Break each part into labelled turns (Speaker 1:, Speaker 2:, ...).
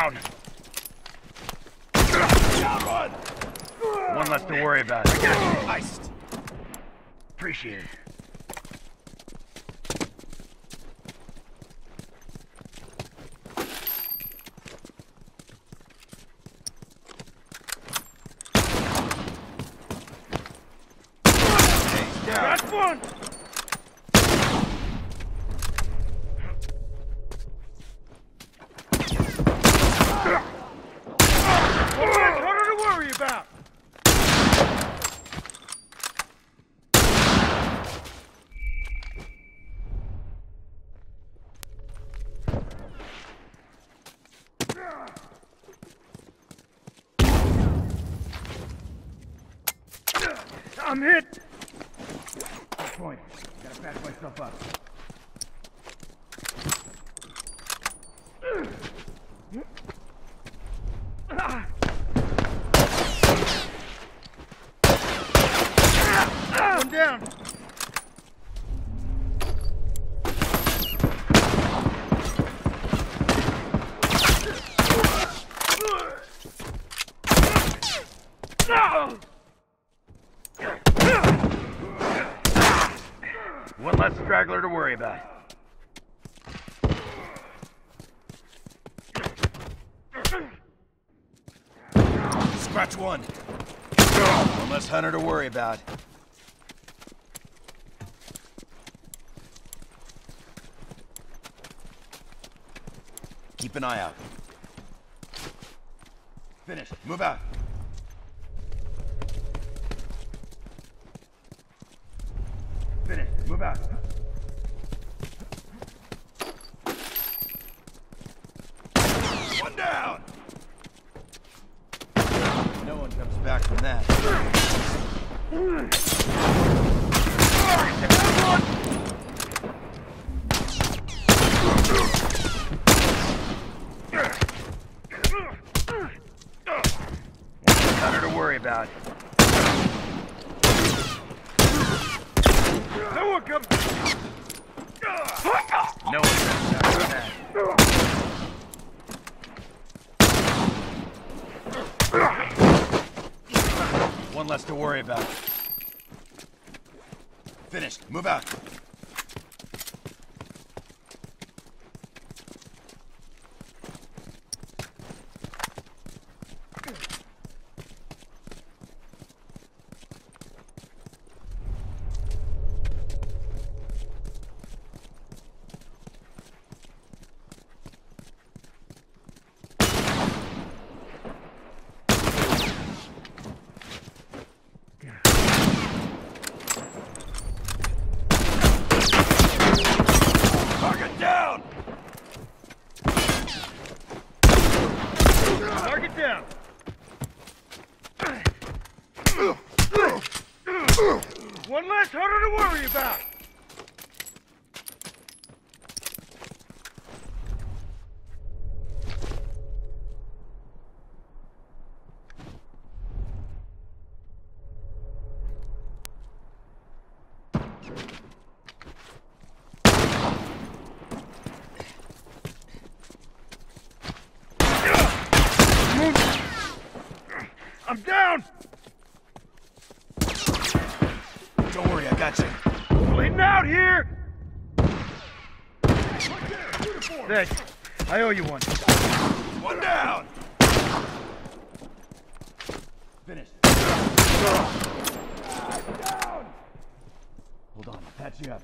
Speaker 1: Down.
Speaker 2: One!
Speaker 1: Less to worry about. I got you.
Speaker 2: Iced.
Speaker 1: Appreciate it.
Speaker 2: Down.
Speaker 1: One! Well, that's harder to worry about. I'm hit. Good point. Gotta patch myself up. One down. One less straggler to worry about.
Speaker 2: Scratch one. One less hunter to worry about. Keep an eye out. Finished. Move out.
Speaker 1: Finished. Move out.
Speaker 2: One down. No one comes back from that.
Speaker 1: Hunter to worry about. No one comes. No one comes back from that.
Speaker 2: One less to worry about. Finished. Move out. Down.
Speaker 1: One less hunter to worry about. I'm down.
Speaker 2: Don't worry, I got you.
Speaker 1: Bleeding out here. Thanks. I owe you one.
Speaker 2: One down!
Speaker 1: Finished.
Speaker 2: Hold on, I'll patch you up.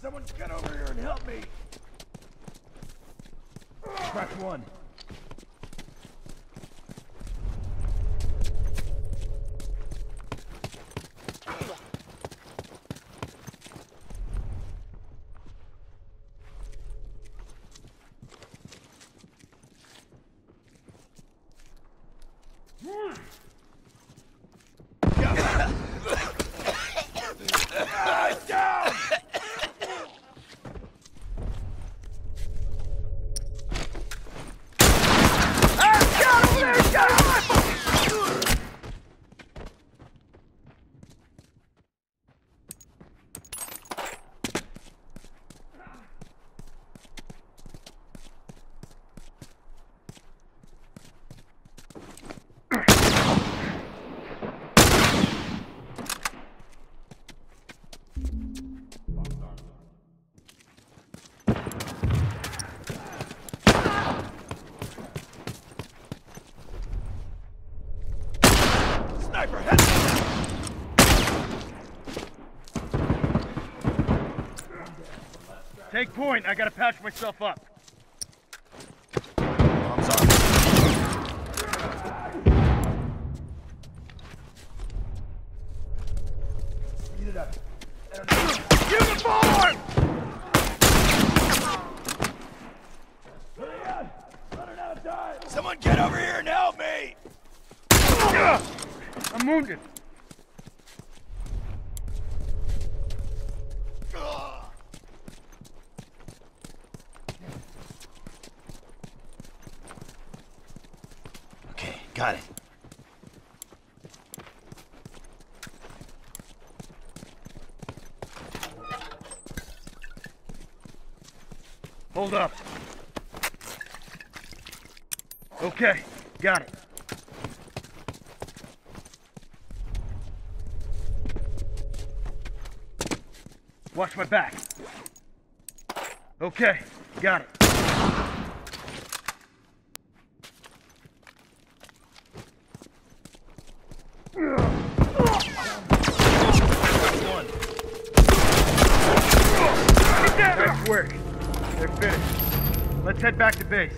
Speaker 2: Someone get over here and help me! Crack one. Sniper, head!
Speaker 1: Take point. I gotta patch myself up.
Speaker 2: Bombs on.
Speaker 1: Uniform!
Speaker 2: Someone get over here and help me!
Speaker 1: Ugh! I'm wounded.
Speaker 2: Okay, got it.
Speaker 1: Hold up. Okay, got it. Watch my back. Okay, got it. Nice work. They're finished. Let's head back to base.